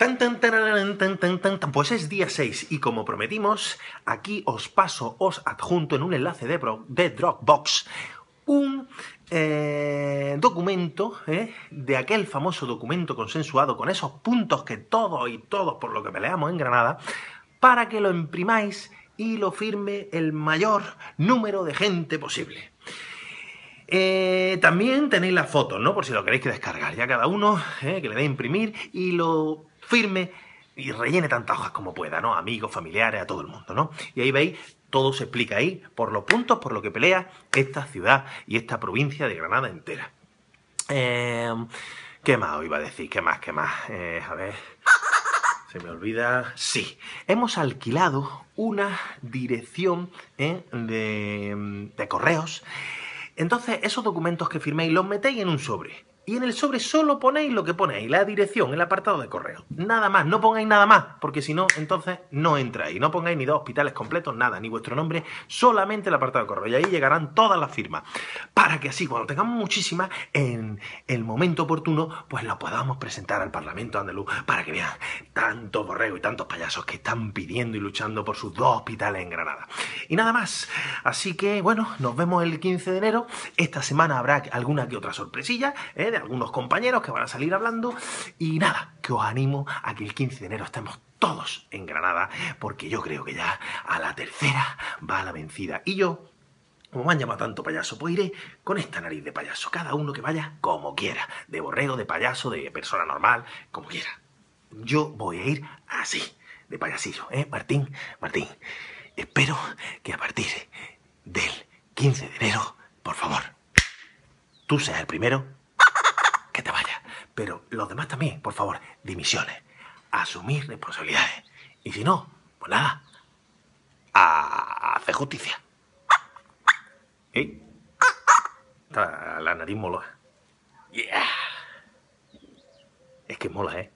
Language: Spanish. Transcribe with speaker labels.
Speaker 1: Tan, tan, tan, tan, tan, tan. Pues es día 6 y como prometimos, aquí os paso, os adjunto en un enlace de, Dropbox un eh, documento ¿eh? de aquel famoso documento consensuado con esos puntos que todos y todos por lo que peleamos en Granada, para que lo imprimáis y lo firme el mayor número de gente posible. Eh, también tenéis las fotos, ¿no? Por si lo queréis que descargar. Ya cada uno que le dé imprimir y lo firme y rellene tantas hojas como pueda, ¿no? Amigos, familiares, a todo el mundo, ¿no? Y ahí veis, todo se explica ahí, por los puntos por lo que pelea esta ciudad y esta provincia de Granada entera. Eh, ¿Qué más os iba a decir? ¿Qué más? ¿Qué más? Eh, a ver. Se me olvida. Sí, hemos alquilado una dirección ¿eh? de, de correos. Entonces, esos documentos que firméis los metéis en un sobre. Y en el sobre solo ponéis lo que ponéis, la dirección, el apartado de correo. Nada más, no pongáis nada más, porque si no, entonces no entráis. No pongáis ni dos hospitales completos, nada, ni vuestro nombre, solamente el apartado de correo. Y ahí llegarán todas las firmas. Para que así, cuando tengamos muchísimas, en el momento oportuno, pues lo podamos presentar al Parlamento andaluz para que vean tantos borregos y tantos payasos que están pidiendo y luchando por sus dos hospitales en Granada. Y nada más. Así que, bueno, nos vemos el 15 de enero. Esta semana habrá alguna que otra sorpresilla, ¿eh? De algunos compañeros que van a salir hablando. Y nada, que os animo a que el 15 de enero estemos todos en Granada, porque yo creo que ya a la tercera va la vencida. Y yo, como me han llamado tanto payaso, pues iré con esta nariz de payaso. Cada uno que vaya como quiera. De borrego, de payaso, de persona normal, como quiera. Yo voy a ir así, de payasillo, ¿eh? Martín, Martín. Espero que a partir del 15 de enero, por favor, tú seas el primero que te vaya. Pero los demás también, por favor, dimisiones. Asumir responsabilidades. Y si no, pues nada, a hacer justicia. ¿Eh? La nariz mola. Yeah. Es que mola, ¿eh?